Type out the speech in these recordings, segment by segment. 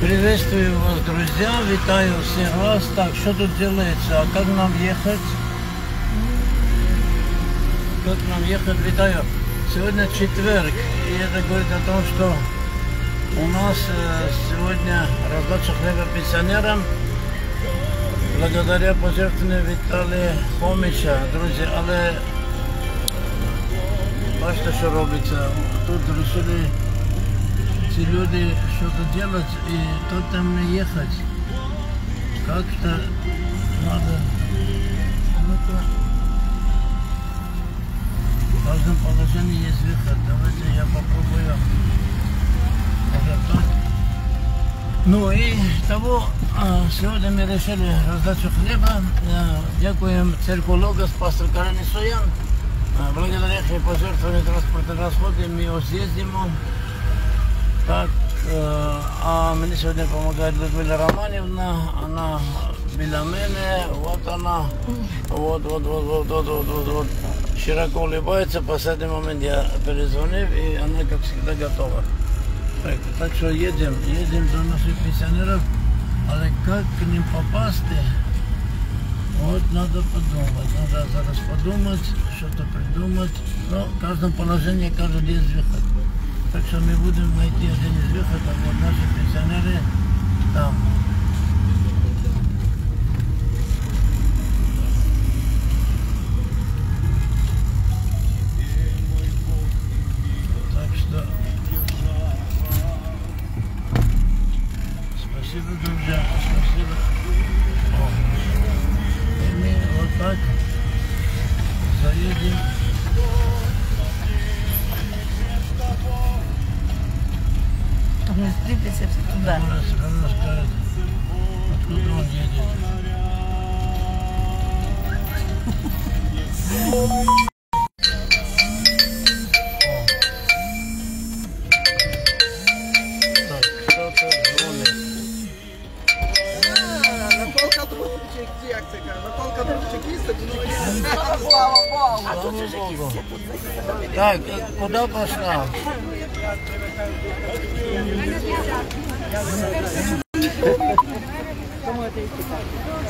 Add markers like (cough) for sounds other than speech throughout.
Приветствую вас, друзья, витаю всех вас. Так, что тут делается? А как нам ехать? Как нам ехать? Витаю. Сегодня четверг, и это говорит о том, что у нас э, сегодня раздача хлеба пенсионерам благодаря пожертвованию Виталия Хомича, друзья. Але бачите, що робиться. Тут решили эти люди что-то делать и то там не ехать. Как-то надо в каждом положении есть выход. Давайте я попробую. Ну и того, а, сегодня мы решили раздачу хлеба. А, Дякуем церкву Логос, пастор Карен Соян. А, Благодаря пожертвованию транспортных расходов мы съездим. Так, а мне сегодня помогает Людмила Романівна, она біля мене, вот она, вот, вот, вот, вот, вот, вот, вот, вот. Широко улыбается, в последний момент я перезвонил, и она, как всегда, готова. Так, так что едем, едем до наших пенсионеров, але как к ним попасть, вот надо подумать, надо зараз подумать, что-то придумать, но в каждом положении каждый выход. Так что мы будем найти один із виходів, вот наши пенсионеры. Куда пошла?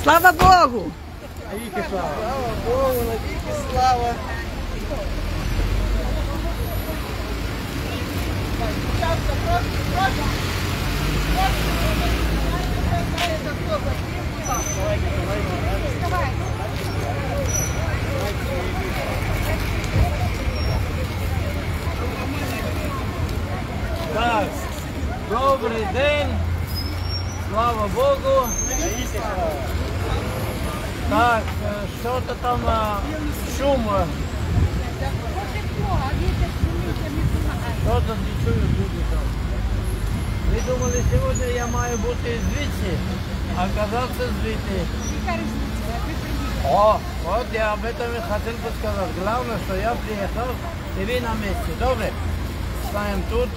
Слава Богу! Слава Богу, навіки слава. Так, добрий день. Слава Богу. Так, е, що то там е, шум? е, Що то не чую люди там? Ви думали, сьогодні я маю бути звідси, а оказався звідти. О, вот я об этом и хотел бы сказать. Главное, что я приехал, и вы на месте. Добре? Ставим тут.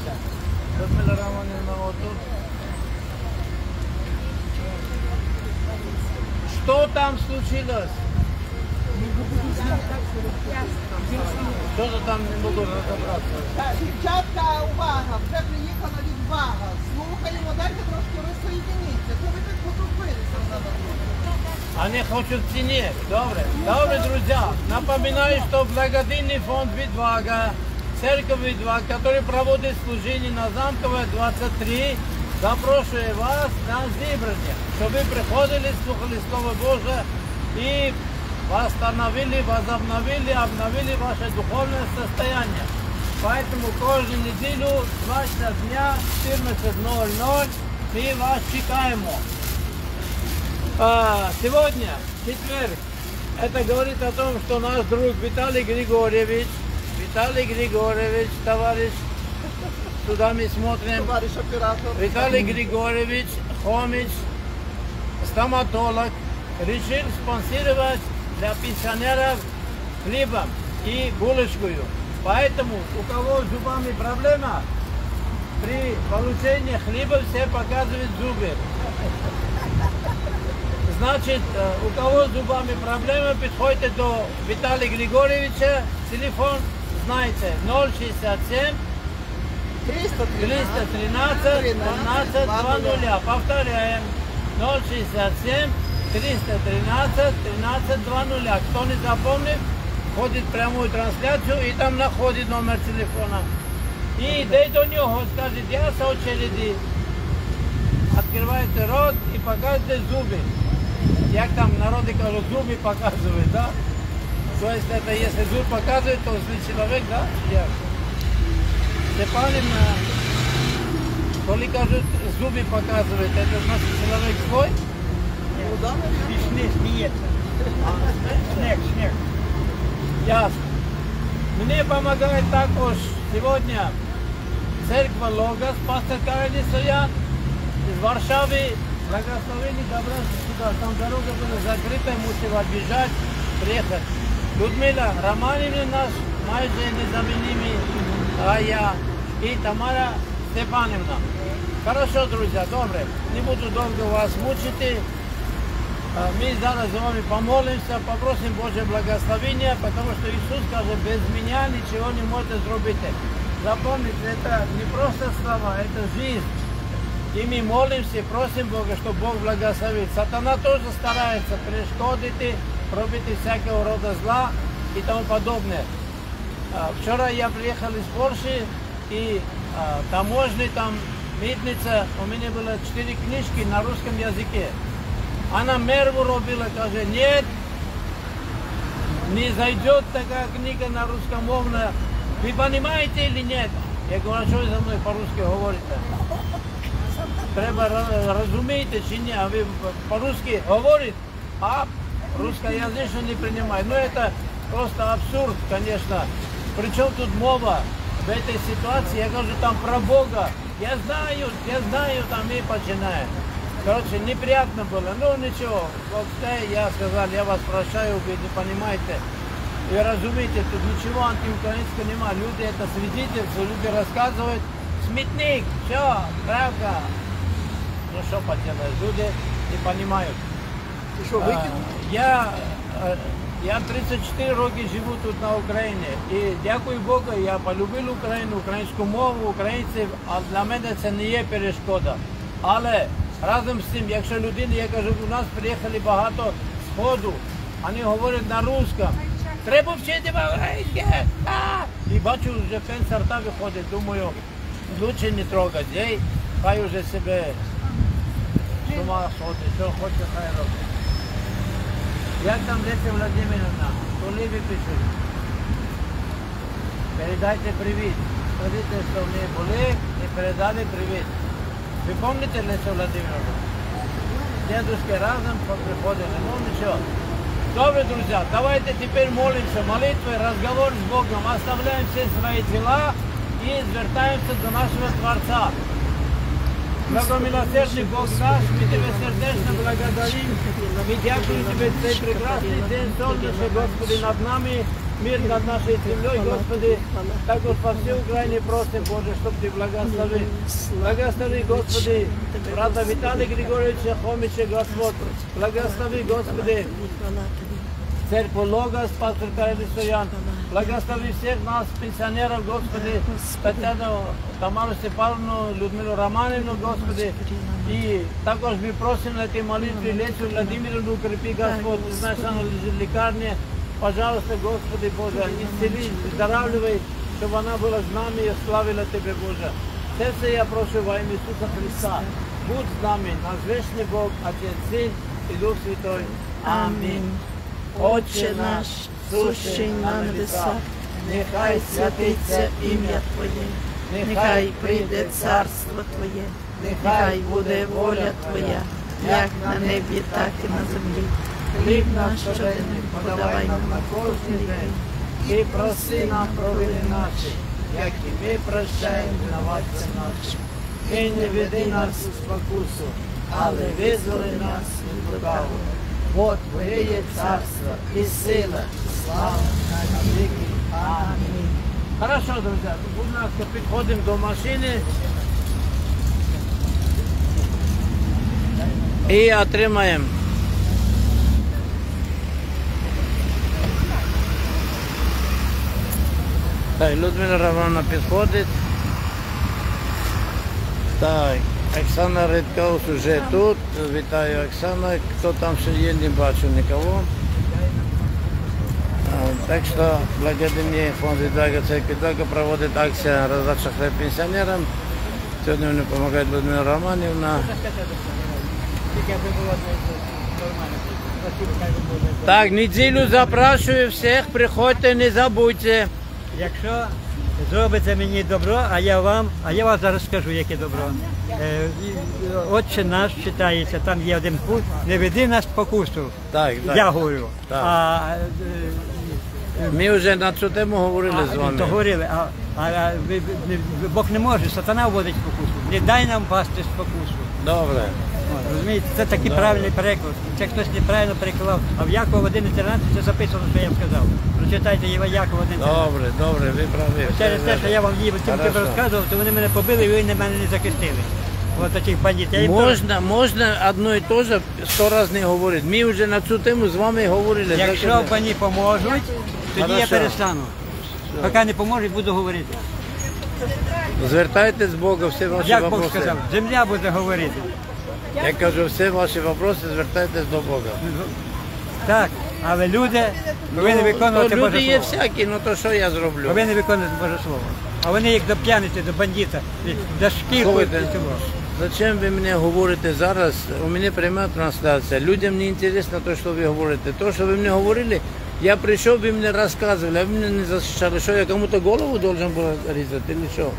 Людмила Романовна вот тут. Что там случилось? Что-то там не могу разобраться. Так, Дівчатка, увага, вже приїхала відвага. Слухаємо, дайте трошки розсоєдініться. То ви так потупилися на нас. Они хотят цене. Добре. Добре, друзья. Напоминаю, что благодійный фонд «Відвага», церковь «Відвага», который проводит служение на Замковой 23, запрошує вас на зібрання, щоб ви приходили, слухали Слово Боже и восстановили, возобновили, обновили ваше духовное состояние. Поэтому каждую неделю, 20 дня, 14.00 мы вас чекаем. А, сегодня, четверг, это говорит о том, что наш друг Виталий Григорьевич, Виталий Григорьевич, товарищ, сюда мы смотрим, Товариш оператор. Виталий Григорьевич Хомич, стоматолог, решил спонсировать для пенсионеров хлебом и булочкою. Поэтому у кого с зубами проблема, при получении хлеба все показывают зубы. Значит, э, у кого с зубами проблемы, подходите до Виталия Григорьевича, телефон знаете 067 300 313 12 20. Повторяем. 067 313 13 20. Кто не запомнит, ходит в прямую трансляцию и там находит номер телефона. И дай до него, скажет, я с очереди. Открываете рот и показываете зубы. Як там народы кажут, зубы показывают, да? То есть это если зуб показывает, то злый человек, да? Я. Степанин, то ли кажут, зубы показывает, это значит человек злой? Ну да, наверное. Пішли, сміється. Снег, снег. Ясно. Мне помогает також сегодня церковь Логос, пастор Каролин Соян из Варшавы. Благословение добраться сюда. Там дорога была закрыта, мусил оббежать, приехать. Людмила Романівна наш, майже незаменимый, а я и Тамара Степановна. Хорошо, друзья, добре. Не буду долго вас мучить. А, Мы зараз за вами помолимся, попросим Божье благословения, потому что Иисус скажет, без меня ничего не можете сделать. Запомните, это не просто слова, это жизнь. И мы молимся, просим Бога, чтобы Бог благословит. Сатана тоже старается перешкодить, пробить всякого рода зла и тому подобное. А, Вчера я приехал из Польши, и а, таможня там, митница, у меня было четыре книжки на русском языке. Она мерву робила, каже, нет, не зайдет такая книга на русском мовно. Вы понимаете или нет? Я говорю, а что вы за мной по-русски говорите? Треба ра- розуміти чи ні, а ви по-русски говорите, а русскоязычно не принимает. Ну это просто абсурд, конечно. Причем тут мова в этой ситуации, я говорю там про Бога. Я знаю, я знаю, там и начинает. Короче, неприятно было. Ну ничего, вот я сказал, я вас прощаю, вы не понимаете. И разумеете, тут ничего антиукраинского нема. Люди это свидетельствуют, люди рассказывают. Сметник, все, правда. Ну что поделаешь, люди не понимают. Ти що, викинув? Я, е, я 34 роки живу тут на Україні. І дякую Богу, я полюбив Україну, українську мову, українців, а для мене це не є перешкода. Але разом з цим, якщо людина, я кажу, у нас приїхали багато з ходу, вони говорять на русском. Треба вчити українське. І бачу, вже пенсар та виходить, думаю, лучше не трогати. Хай уже себе з ума сходить, що хоче, хай робить. Як там Леся Владимировна? Коли ви пишуть? Передайте привіт. Скажіть, що ми були і передали привіт. Ви пам'ятаєте Леся Владимировна? Дедушки разом приходили, ну ничего. Добре, друзья, давайте теперь молимся молитвой, разговор с Богом, оставляем все свои дела и звертаемся до нашего Творца. Благомилосердный Бог наш, мы Тебя сердечно благодарим. Мы дякуем Тебе за цей прекрасный день солнечный, Господи, над нами, мир над нашей землей, Господи. Також по всей Украине просим, Боже, чтобы Ты благословил. Благослови, Господи, брата Виталия Григорьевича Хомича, Господь. Благослови, Господи, церковь Логос, пастор Кайли Стоян. Благослови всех нас, пенсионеров, Господи, Татьяну Тамару Степановну, Людмилу Романовну, Господи. И також мы просим на этой молитве Лесю Владимировну, укрепи, Господь, лежит в лекарне. Пожалуйста, Господи Боже, исцели, выздоравливай, чтобы она была с нами и славила Тебе, Боже. Сердце я прошу во имя Иисуса Христа. Будь с нами, наш вечный Бог, Отец, Сын и Дух Святой. Аминь. Отче наш, сущий на небесах, нехай святиться ім'я Твоє, нехай прийде царство Твоє, нехай буде воля Твоя, як на небі, так і на землі. Хліб наш щоденний подавай нам на кожний день, І проси нам провини наші, як і ми прощаємо винуватцям нашим. І не веди нас у спокусу, але визволи нас від лукавого. Бо Твоє є царство і сила, і слава на віки. Амінь. Хорошо, друзі, будь ласка, підходимо до машини. І отримаємо. Так, Людмила Романовна підходить. Так, Оксана Редкаус уже тут. Вітаю Оксана. Хто там ще є, не бачу нікого. Акція роздача хліб пенсіонерам. Сьогодні вони допомагають Людмила Романівна. Тільки аби було нормально. Спасибо, хай ви буде. Так, неділю запрошую всіх, приходьте, не забудьте. Якщо зробите мені добро, а я вам, а я вам зараз скажу, яке добро. Е, Отче наш читається, там є один пункт, не веди нас спокусу. Так, так. Я говорю. Так. А, е, Ми вже на цю тему говорили з вами. то говорили, а, а, а ви- ви- ви- Бог не може, сатана вводить спокусу. Не дай нам пасти спокусу. Добре. От, Розумієте, це такий правильний переклад. Це хтось неправильно переклав. А в Якова 11 це записано, що я вам сказав. Прочитайте Єва Якова 11. Добре, добре, ви праві. Через те, що я вам їм тим Хорошо. розказував, то вони мене побили і ви на мене не захистили. От таких. Я їм Можна, можна одно і те ж сто разів не говорити. Ми вже на цю тему з вами говорили. Якщо Так, мені поможуть, тоді я Хорошо. перестану. Поки не поможуть, буду говорити. Звертайтесь Бога, всі ваші Як Бог вопроси. сказав, земля буде говорити. Я кажу, всі ваші вопроси звертайтесь до Бога. Так, але люди повинні виконувати Ну, то люди Боже є Слово. всякі, ну то що я зроблю? Повинні виконувати Боже Слово. А вони як до п'яниці, до бандита, до. Слухайте, і цього. Зачем ви мені говорите зараз? У мене пряма трансляція. Людям не інтересно те, що ви говорите. То, що ви мені говорили, я прийшов, ви мені розказували, а ви мене не захищали. Що я кому-то голову должен був різати, чи що?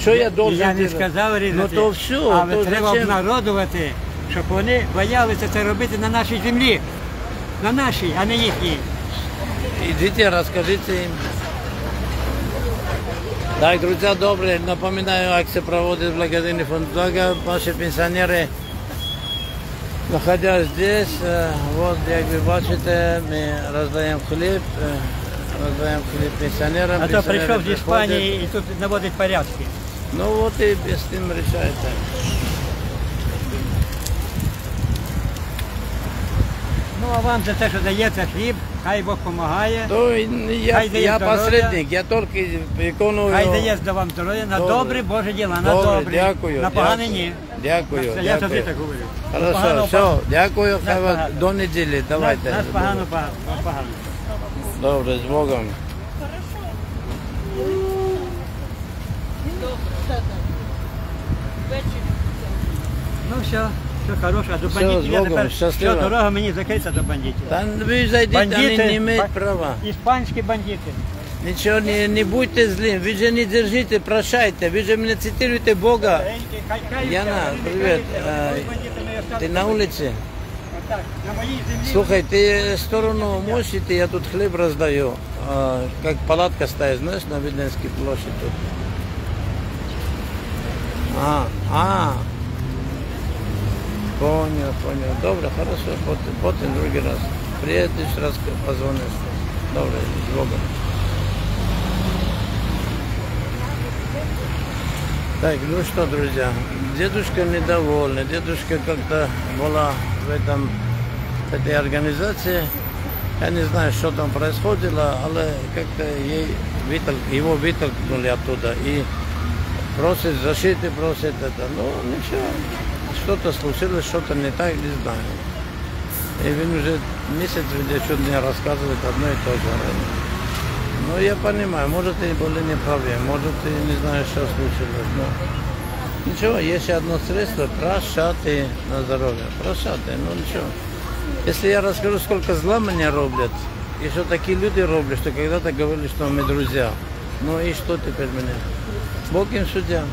Що я должен Я не делать? сказав різати, Ну то все, але то треба зачем? обнародувати, щоб вони боялися це робити на нашій землі. На нашій, а не їхній. Идите, расскажите им. Так, друзья, добрые, напоминаю, акция проводит благодарный фонд Блага. Наши пенсионеры, находясь здесь, э, вот, как вы бачите, мы раздаем хлеб, э, раздаем хлеб пенсионерам. А то Пенсионеры прийшов з приходят. Іспанії і тут наводить порядки. Ну вот и без тем решается. Ну а вам за те, що дається хліб, хай Бог допомагає, То и я, Хай дає я здоров'я. посредник, я только виконую. хай дає вам здоров'я на Добре. добре Боже діла, на Добре, добре. дякую, на погане дякую. ні. Дякую, Я дякую. завжди так говорю. Хорошо, Погано, все, дякую, хай Нас вас погано. до неділі, давайте. Нас, нас погано, погано, погано. Добре, з Богом. Ну все, все хороше, а до Все, бандитів з я Богом, тепер, щасливо. все, дорога мені закрита до бандитів. Та ви зайдіть, вони Бандити, не мають ба- права. Іспанські бандити. Нічого, не, не будьте злим, ви же не держите, прощайте, ви же мене цитуєте Бога. Хай- хай- Яна, хай- привіт. хай- А, бандитами остались. Ти на вулиці? Отак, на моїй землі. Слухай, ти сторону мощи, я тут хліб роздаю. А, как палатка стоит, знаешь, на Виденской площади тут. А, а. Понял, понял. Добре, хорошо, потім, потім другий раз. Приедешь, раз позвонишь. Добре, с Богом. Так, ну что, друзья, дедушка недовольна. Дедушка как-то была в этом, этой организации. Я не знаю, что там происходило, але как-то вытол... его вытолкнули оттуда. И просит защиты, просит это. Ну, ничего, что-то случилось, что-то не так, не знаю. И он уже месяц где что мне рассказывает одно и то же. Ну, я понимаю, может, и были неправы, может, и не знаю, что случилось. Но ничего, есть одно средство – прощаты на здоровье. Прощаты, ну ничего. Если я расскажу, сколько зла мне роблят, и что такие люди роблят, что когда-то говорили, что мы друзья. Ну и что теперь меня? Бог им судья.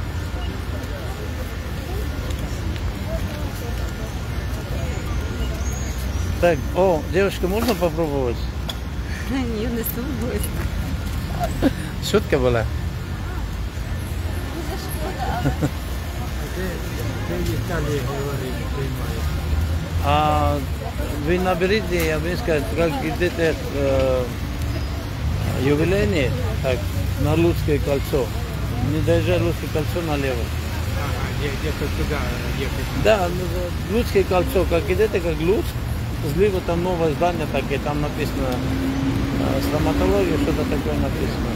Так, о, девушка, можно попробовать? Ні, (laughs) не слухаю. Шутка была. А вы наберите, я бы сказать, как идете к э, юбилейне, так, на Луцкое кольцо. Не доезжай Луцкое кольцо налево. Где-то туда ехать. Да, ну, Луцкое кольцо, как идете, как Луцк, слева там новое здание, так и там написано э, стоматология, что-то такое написано.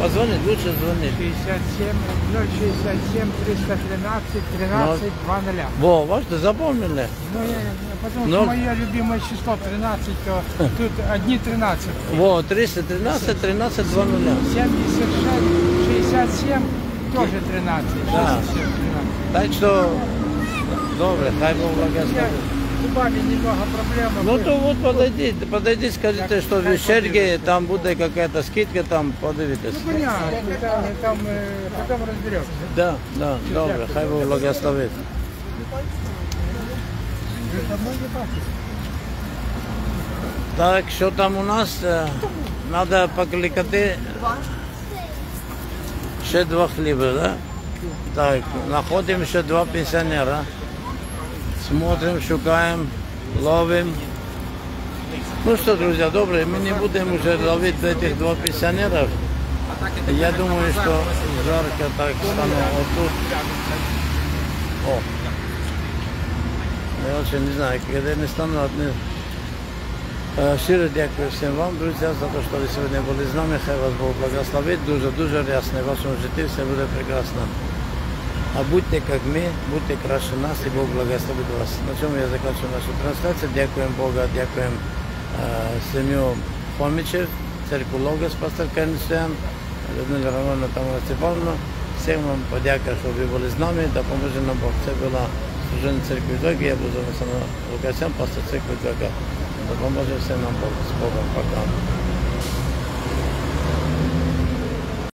Позвонить, лучше звонить. 67 067 313 13 20. Во, бачите, запомнили? Ну, я, потому Ну. что мое любимое число 13, то (laughs) тут одни 13. Во, 313 13 20. 76, 67, тоже 13. Да. 67, 13. Так що, добре, хай Бог с зубами немного проблема. Ну то вот подойдите, подойдите, скажите, что в Вещерге там будет какая-то скидка, там подивитесь. Ну, понятно, там, там э, потом разберемся. Да, да, добре, хай Бог бачите? Так, що там у нас? Надо покликати ще два хліба, да? Так, знаходимо ще два пенсіонера. Смотрим, шукаємо, ловимо. Ну що, друзі, добре, ми не будемо вже ловити цих двох пенсіонерів. Я думаю, що жарко так стану отут. О. Я вообще не знаю, когда не стану одни. Е, Щиро дякую всім вам, друзі, за те, що ви сьогодні були з нами. Хай вас Бог благословить. Дуже, дуже рясно в вашому житті все буде прекрасно. А будьте как ми, будьте краше нас и Бог благословит вас. На чем я заканчиваю нашу трансляцию. Дякуем Бога, дякуем э, семью Хомичев, церкву Логос, пастор Кенсиан, Людмила Романовна Тамара Степановна. Всем вам подяка, что вы были с нами, да поможе нам Бог. Это была служение церкви Двега, я буду на Лукасян, пастор церкви Двега. Да поможе всем нам Бог с Богом. Пока.